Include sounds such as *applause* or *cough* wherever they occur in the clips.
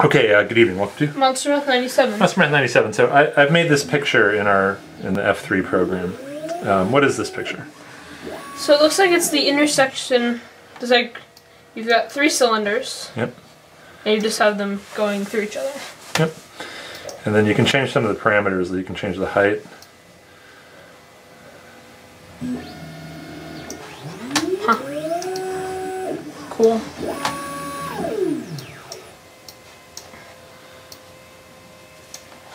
Okay, uh, good evening. Welcome to Monster Math 97. Monster Math 97. So I, I've made this picture in our in the F3 program. Um, what is this picture? So it looks like it's the intersection. There's like, you've got three cylinders, Yep. and you just have them going through each other. Yep. And then you can change some of the parameters. You can change the height. Cool.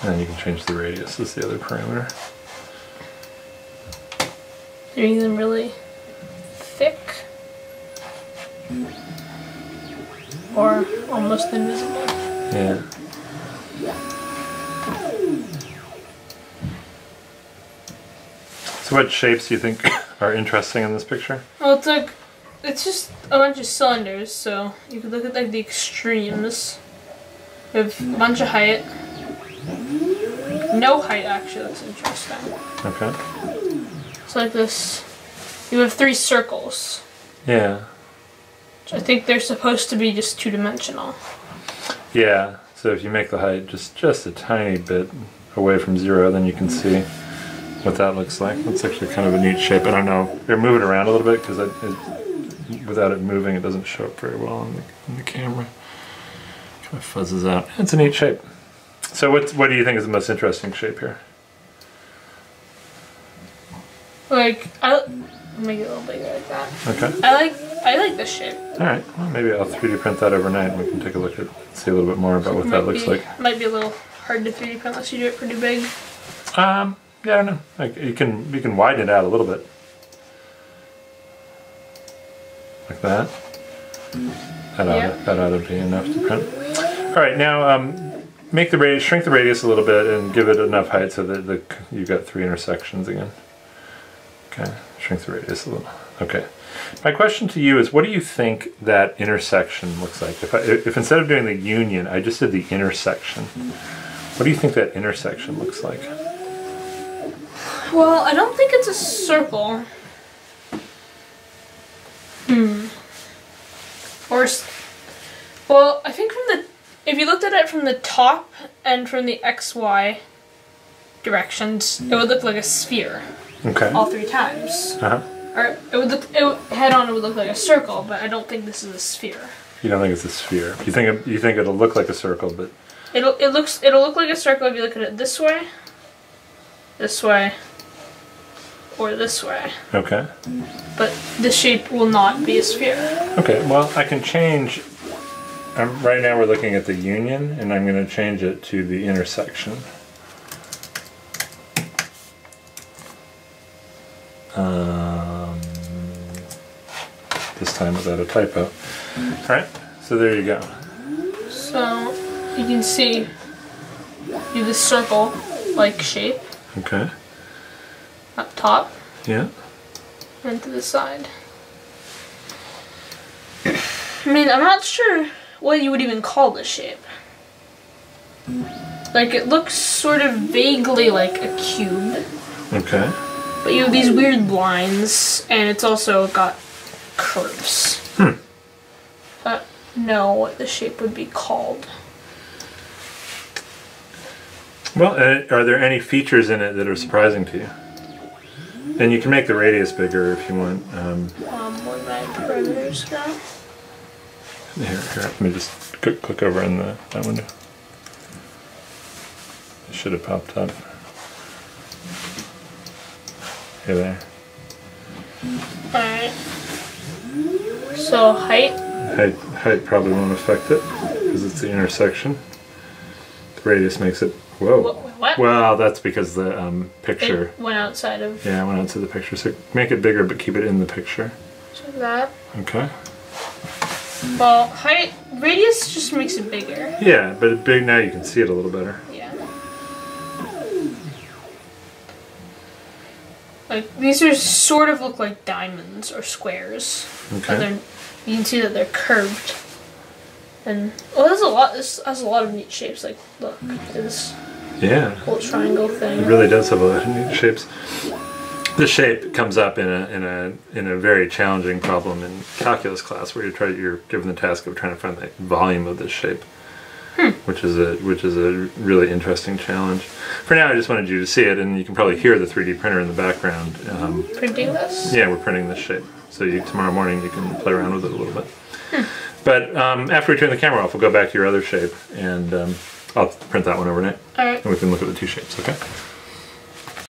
Then you can change the radius is the other parameter. They're using really thick or almost invisible. Yeah. So what shapes do you think *coughs* are interesting in this picture? Well, it's like, it's just a bunch of cylinders, so you could look at like the extremes. You have a bunch of height. No height, actually, that's interesting. Okay. It's like this, you have three circles. Yeah. which I think they're supposed to be just two dimensional. Yeah. So if you make the height just just a tiny bit away from zero, then you can see what that looks like. That's actually kind of a neat shape. I don't know. They're moving around a little bit because it, it, without it moving, it doesn't show up very well on the, on the camera. Kind of fuzzes out. It's a neat shape. So what what do you think is the most interesting shape here? Like I make it a little bigger like that. Okay. I like I like this shape. All right. Well, maybe I'll 3D print that overnight, and we can take a look at see a little bit more about what that looks be- like. Might be a little hard to 3D print unless you do it pretty big. Um. Yeah, I don't know. Like you can you can widen it out a little bit, like that. That ought, Yeah. to, that ought to be enough to print. All right. Now, um, make the radius shrink the radius a little bit and give it enough height so that the you've got three intersections again. Okay. Shrink the radius a little. Okay. My question to you is, what do you think that intersection looks like? If I, if instead of doing the union, I just did the intersection, what do you think that intersection looks like? Well, I don't think it's a circle. Hmm. Or, well, I think from the if you looked at it from the top and from the x y directions, it would look like a sphere Okay. all three times. Uh-huh. Or it would look it would, head on. It would look like a circle, but I don't think this is a sphere. You don't think it's a sphere. You think it, you think it'll look like a circle, but It'll it looks it'll look like a circle if you look at it this way, this way, or this way. okay. But the shape will not be a sphere. Okay. Well, I can change. Um, right now, we're looking at the union, and I'm going to change it to the intersection. Um, this time without a typo. All right. So there you go. So you can see you have this circle like shape Okay. up top Yeah. and to the side. I mean, I'm not sure what you would even call this shape. Like, it looks sort of vaguely like a cube, Okay. but you have these weird lines, and it's also got curves. Hmm. Don't know what the shape would be called. Well, uh, are there any features in it that are surprising to you? And you can make the radius bigger if you want. Um, Um, where my parameters go. Here, here. Let me just click, click over in the that window. It should have popped up. Here, there. Alright. So height. Height, height probably won't affect it because it's the intersection. The radius makes it. Whoa. What? what? Well, that's because the um, picture. It went outside of Yeah, I went outside the picture. So make it bigger, but keep it in the picture. so that. Okay. Well, height radius just makes it bigger. Yeah, but big now you can see it a little better. Yeah. Like these are sort of look like diamonds or squares, Okay. you can see that they're curved. And well, there's a lot. This has a lot of neat shapes. Like look, this Yeah. whole triangle thing. It really does have a lot of neat shapes. This shape comes up in a in a in a very challenging problem in calculus class where you try you're given the task of trying to find the volume of this shape. which is a which is a really interesting challenge. For now, I just wanted you to see it, and you can probably hear the 3D printer in the background. Um, Printing this. yeah, we're printing this shape, so you, tomorrow morning you can play around with it a little bit. But um, after we turn the camera off, we'll go back to your other shape, and um, I'll print that one overnight, Alright. and we can look at the two shapes. Okay.